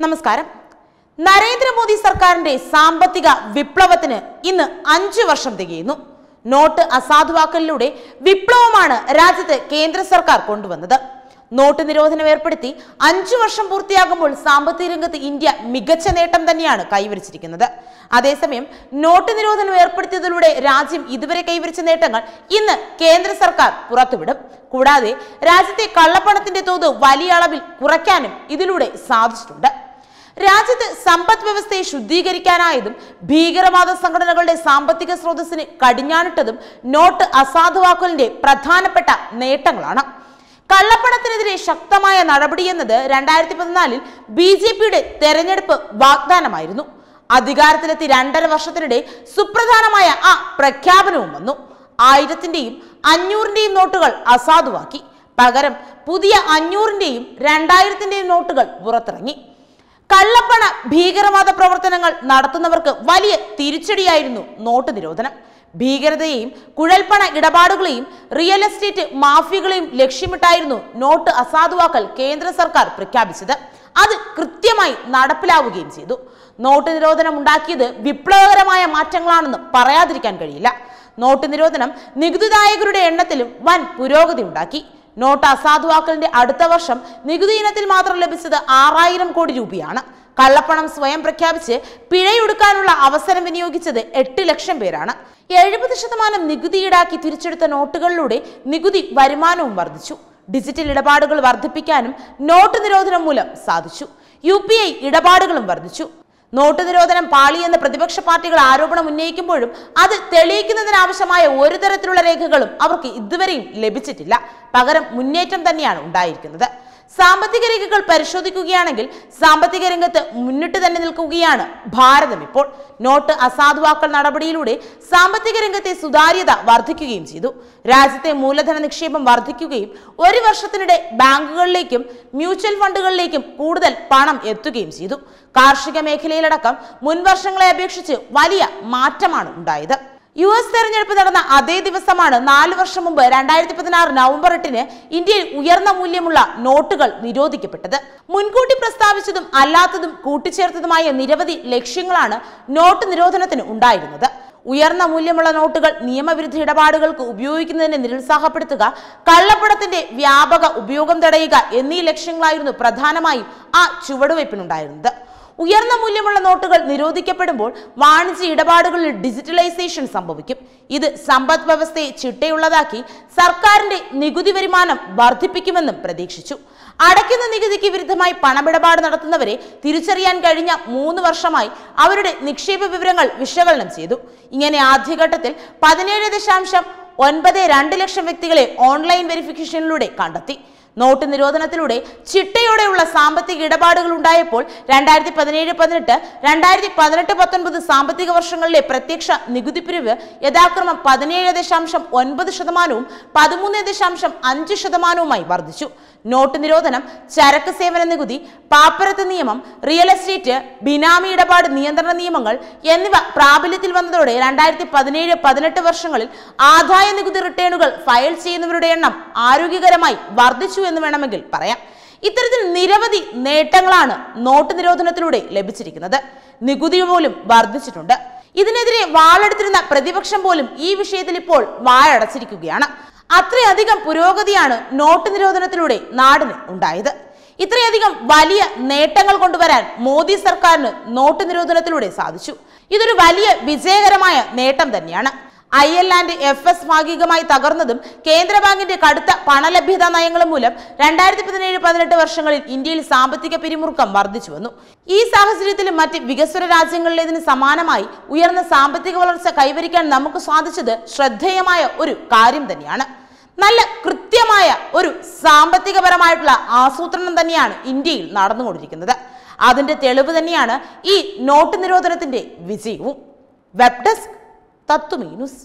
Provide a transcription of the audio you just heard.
നമസ്കാരം. നരേന്ദ്രമോദി സർക്കാരിന്റെ സാമ്പത്തിക വിപ്ലവത്തിന് ഇന്ന് അഞ്ചു വർഷം തികയുന്നു. നോട്ട് അസാധുവാക്കലിലൂടെ വിപ്ലവമാണ് രാജ്യത്ത് കേന്ദ്ര സർക്കാർ കൊണ്ടുവന്നത്. നോട്ട് നിരോധനം ഏർപ്പെടുത്തി അഞ്ചു വർഷം പൂർത്തിയാകുമ്പോൾ സാമ്പത്തിക രംഗത്ത് ഇന്ത്യ മികച്ച നേട്ടം തന്നെയാണ് കൈവരിച്ചിരിക്കുന്നത്. അതേസമയം നോട്ട് നിരോധനം ഏർപ്പെടുത്തിയതിലൂടെ രാജ്യം ഇതുവരെ കൈവരിച്ച നേട്ടങ്ങൾ ഇന്ന് കേന്ദ്ര സർക്കാർ പുറത്തുവിടും. കൂടാതെ രാജ്യത്തെ കള്ളപ്പണത്തിന്റെ തോത് വലിയ അളവിൽ കുറയ്ക്കാനും ഇതിലൂടെ സാധിച്ചിട്ടുണ്ട്. രാജ്യത്ത് സമ്പദ് വ്യവസ്ഥയെ ശുദ്ധീകരിക്കാനായതും ഭീകരവാദ സംഘടനകളുടെ സാമ്പത്തിക സ്രോതസ്സിന് കടിഞ്ഞാണിട്ടതും നോട്ട് അസാധുവാക്കലിന്റെ പ്രധാനപ്പെട്ട നേട്ടങ്ങളാണ്. കള്ളപ്പണത്തിനെതിരെ ശക്തമായ നടപടി എന്നത് രണ്ടായിരത്തി പതിനാലിൽ ബി ജെ പിയുടെ തെരഞ്ഞെടുപ്പ് വാഗ്ദാനമായിരുന്നു. അധികാരത്തിലെത്തി രണ്ടര വർഷത്തിനിടെ സുപ്രധാനമായ ആ പ്രഖ്യാപനവും വന്നു. ആയിരത്തിന്റെയും അഞ്ഞൂറിന്റെയും നോട്ടുകൾ അസാധുവാക്കി. പകരം പുതിയ അഞ്ഞൂറിന്റെയും രണ്ടായിരത്തിന്റെയും നോട്ടുകൾ പുറത്തിറങ്ങി. കള്ളപ്പണ ഭീകരവാദ പ്രവർത്തനങ്ങൾ നടത്തുന്നവർക്ക് വലിയ തിരിച്ചടിയായിരുന്നു നോട്ട് നിരോധനം. ഭീകരതയെയും കുഴൽപ്പണ ഇടപാടുകളെയും റിയൽ എസ്റ്റേറ്റ് മാഫിയകളെയും ലക്ഷ്യമിട്ടായിരുന്നു നോട്ട് അസാധുവാക്കൽ കേന്ദ്ര സർക്കാർ പ്രഖ്യാപിച്ചത്. അത് കൃത്യമായി നടപ്പിലാവുകയും ചെയ്തു. നോട്ട് നിരോധനം ഉണ്ടാക്കിയത് വിപ്ലവകരമായ മാറ്റങ്ങളാണെന്ന് പറയാതിരിക്കാൻ കഴിയില്ല. നോട്ട് നിരോധനം നികുതിദായകരുടെ എണ്ണത്തിലും വൻ പുരോഗതി ഉണ്ടാക്കി. നോട്ട് അസാധുവാക്കലിന്റെ അടുത്ത വർഷം നികുതി ഇനത്തിൽ മാത്രം ലഭിച്ചത് ആറായിരം കോടി രൂപയാണ്. കള്ളപ്പണം സ്വയം പ്രഖ്യാപിച്ച് പിഴയൊടുക്കാനുള്ള അവസരം വിനിയോഗിച്ചത് എട്ട് ലക്ഷം പേരാണ്. എഴുപത് ശതമാനം നികുതി ഈടാക്കി തിരിച്ചെടുത്ത നോട്ടുകളിലൂടെ നികുതി വരുമാനവും വർദ്ധിച്ചു. ഡിജിറ്റൽ ഇടപാടുകൾ വർദ്ധിപ്പിക്കാനും നോട്ട് നിരോധനം മൂലം സാധിച്ചു. യു ഇടപാടുകളും വർദ്ധിച്ചു. നോട്ട് നിരോധനം പാളിയെന്ന് പ്രതിപക്ഷ പാർട്ടികൾ ആരോപണം ഉന്നയിക്കുമ്പോഴും അത് തെളിയിക്കുന്നതിനാവശ്യമായ ഒരു തരത്തിലുള്ള രേഖകളും അവർക്ക് ഇതുവരെയും ലഭിച്ചിട്ടില്ല. പകരം മുന്നേറ്റം തന്നെയാണ് ഉണ്ടായിരിക്കുന്നത്. സാമ്പത്തിക രേഖകൾ പരിശോധിക്കുകയാണെങ്കിൽ സാമ്പത്തിക രംഗത്ത് മുന്നിട്ട് തന്നെ നിൽക്കുകയാണ് ഭാരതം. ഇപ്പോൾ നോട്ട് അസാധുവാക്കൽ നടപടിയിലൂടെ സാമ്പത്തിക രംഗത്തെ സുതാര്യത വർദ്ധിക്കുകയും ചെയ്തു. രാജ്യത്തെ മൂലധന നിക്ഷേപം വർദ്ധിക്കുകയും ഒരു വർഷത്തിനിടെ ബാങ്കുകളിലേക്കും മ്യൂച്വൽ ഫണ്ടുകളിലേക്കും കൂടുതൽ പണം എത്തുകയും ചെയ്തു. കാർഷിക മേഖലയിലടക്കം മുൻവർഷങ്ങളെ അപേക്ഷിച്ച് വലിയ മാറ്റമാണ് ഉണ്ടായത്. യു എസ് തെരഞ്ഞെടുപ്പ് നടന്ന അതേ ദിവസമാണ് നാല് വർഷം മുമ്പ് രണ്ടായിരത്തി പതിനാറ് നവംബർ എട്ടിന് ഇന്ത്യയിൽ ഉയർന്ന മൂല്യമുള്ള നോട്ടുകൾ നിരോധിക്കപ്പെട്ടത്. മുൻകൂട്ടി പ്രസ്താവിച്ചതും അല്ലാത്തതും കൂട്ടിച്ചേർത്തതുമായ നിരവധി ലക്ഷ്യങ്ങളാണ് നോട്ട് നിരോധനത്തിന് ഉണ്ടായിരുന്നത്. ഉയർന്ന മൂല്യമുള്ള നോട്ടുകൾ നിയമവിരുദ്ധ ഇടപാടുകൾക്ക് ഉപയോഗിക്കുന്നതിനെ നിരുത്സാഹപ്പെടുത്തുക കള്ളപ്പണത്തിന്റെ വ്യാപക ഉപയോഗം തടയുക എന്നീ ലക്ഷ്യങ്ങളായിരുന്നു പ്രധാനമായും ആ ചുവടുവയ്പ്പിനുണ്ടായിരുന്നത്. ഉയർന്ന മൂല്യമുള്ള നോട്ടുകൾ നിരോധിക്കപ്പെടുമ്പോൾ വാണിജ്യ ഇടപാടുകളിൽ ഡിജിറ്റലൈസേഷൻ സംഭവിക്കും. ഇത് സമ്പദ് വ്യവസ്ഥയെ ചിട്ടയുള്ളതാക്കി സർക്കാരിന്റെ നികുതി വരുമാനം വർദ്ധിപ്പിക്കുമെന്നും പ്രതീക്ഷിച്ചു. അടയ്ക്കുന്ന നികുതിക്ക് വിരുദ്ധമായി പണമിടപാട് നടത്തുന്നവരെ തിരിച്ചറിയാൻ കഴിഞ്ഞ മൂന്ന് വർഷമായി അവരുടെ നിക്ഷേപ വിവരങ്ങൾ വിശകലനം ചെയ്തു. ഇങ്ങനെ ആദ്യഘട്ടത്തിൽ പതിനേഴ് ദശാംശം ഒൻപത് രണ്ട് ലക്ഷം വ്യക്തികളെ ഓൺലൈൻ വെരിഫിക്കേഷനിലൂടെ കണ്ടെത്തി. നോട്ട് നിരോധനത്തിലൂടെ ചിട്ടയോടെയുള്ള സാമ്പത്തിക ഇടപാടുകൾ ഉണ്ടായപ്പോൾ രണ്ടായിരത്തി പതിനേഴ് പതിനെട്ട് രണ്ടായിരത്തി പതിനെട്ട് പത്തൊൻപത് സാമ്പത്തിക വർഷങ്ങളിലെ പ്രത്യക്ഷ നികുതി പിരിവ് യഥാക്രമം പതിനേഴ് ദശാംശം ഒൻപത് ശതമാനവും പതിമൂന്ന് ദശാംശം അഞ്ച് ശതമാനവുമായി വർദ്ധിച്ചു. നോട്ട് നിരോധനം ചരക്ക് സേവന നികുതി പാപ്പരത്ത് നിയമം റിയൽ എസ്റ്റേറ്റ് ബിനാമി ഇടപാട് നിയന്ത്രണ നിയമങ്ങൾ എന്നിവ പ്രാബല്യത്തിൽ വന്നതോടെ രണ്ടായിരത്തി പതിനേഴ് പതിനെട്ട് വർഷങ്ങളിൽ ആദായ നികുതി റിട്ടേണുകൾ ഫയൽ ചെയ്യുന്നവരുടെ എണ്ണം ആരോഗ്യകരമായി വർദ്ധിച്ചു എന്ന് വേണമെങ്കിൽ പറയാം. ഇത്തരത്തിൽ നിരവധി നേട്ടങ്ങളാണ് നോട്ട് നിരോധനത്തിലൂടെ ലഭിച്ചിരിക്കുന്നത്. നികുതി പോലും വർദ്ധിച്ചിട്ടുണ്ട്. ഇതിനെതിരെ വാളെടുത്തിരുന്ന പ്രതിപക്ഷം പോലും ഈ വിഷയത്തിൽ ഇപ്പോൾ വാഴടച്ചിരിക്കുകയാണ് അത്രയധികം പുരോഗതിയാണ് നോട്ട് നിരോധനത്തിലൂടെ നാടിന് ഉണ്ടായത്. ഇത്രയധികം വലിയ നേട്ടങ്ങൾ കൊണ്ടുവരാൻ മോദി സർക്കാരിന് നോട്ട് നിരോധനത്തിലൂടെ സാധിച്ചു. ഇതൊരു വലിയ വിജയകരമായ നേട്ടം തന്നെയാണ്. I L and F S ഭാഗികമായി തകർന്നതും കേന്ദ്ര ബാങ്കിന്റെ കടുത്ത പണലഭ്യത നയങ്ങളും മൂലം രണ്ടായിരത്തി പതിനേഴ് പതിനെട്ട് വർഷങ്ങളിൽ ഇന്ത്യയിൽ സാമ്പത്തിക പിരിമുറുക്കം വർദ്ധിച്ചു വന്നു. ഈ സാഹചര്യത്തിൽ മറ്റ് വികസ്വര രാജ്യങ്ങളിലേതിന് സമാനമായി ഉയർന്ന സാമ്പത്തിക വളർച്ച കൈവരിക്കാൻ നമുക്ക് സാധിച്ചത് ശ്രദ്ധേയമായ ഒരു കാര്യം തന്നെയാണ്. നല്ല കൃത്യമായ ഒരു സാമ്പത്തികപരമായിട്ടുള്ള ആസൂത്രണം തന്നെയാണ് ഇന്ത്യയിൽ നടന്നുകൊണ്ടിരിക്കുന്നത്. അതിന്റെ തെളിവ് തന്നെയാണ് ഈ നോട്ട് നിരോധനത്തിന്റെ വിജയവും. Web desk തത്വമീനുസ്